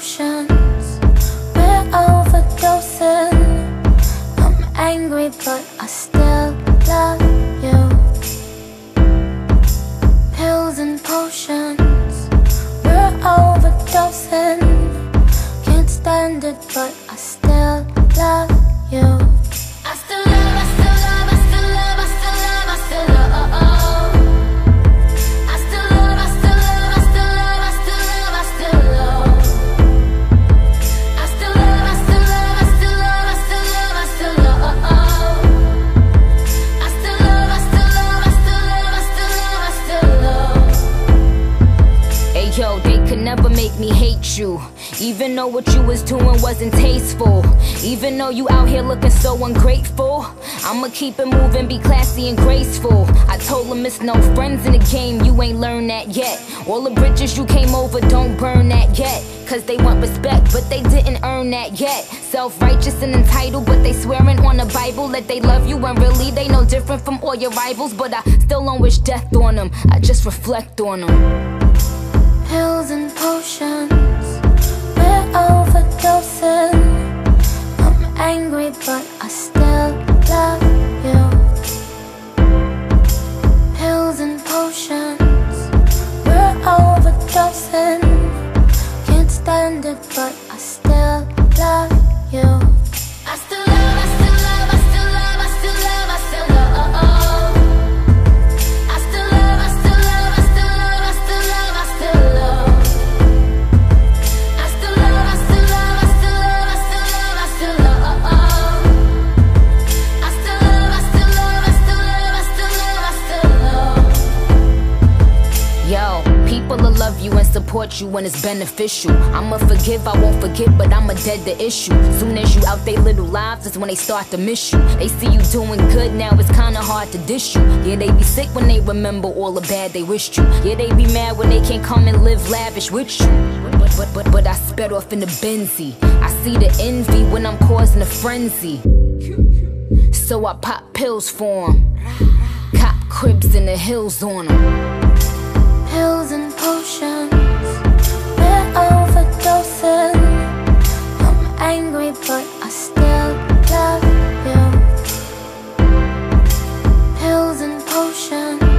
emotions. We're overdosing. I'm angry but I still love you. Pills and potions. We're overdosing. Can't stand it but yo, they could never make me hate you. Even though what you was doing wasn't tasteful. Even though you out here looking so ungrateful. I'ma keep it moving, be classy and graceful. I told them it's no friends in the game, you ain't learned that yet. All the bridges you came over, don't burn that yet. Cause they want respect, but they didn't earn that yet. Self righteous and entitled, but they swearing on the Bible that they love you when really they no different from all your rivals. But I still don't wish death on them, I just reflect on them. Pills and potions, we're overdosing. I'm angry, but I still love you. Pills and potions, we're overdosing. Can't stand it, but people will love you and support you when it's beneficial. I'ma forgive, I won't forget, but I'ma dead the issue. Soon as you out they little lives, is when they start to miss you. They see you doing good now, it's kinda hard to dish you. Yeah, they be sick when they remember all the bad they wished you. Yeah, they be mad when they can't come and live lavish with you. But, but, but, but I sped off in the Benzie. I see the envy when I'm causing a frenzy. So I pop pills for 'em. Cop cribs in the hills on 'em. We're overdosing. I'm angry but I still love you. Pills and potions.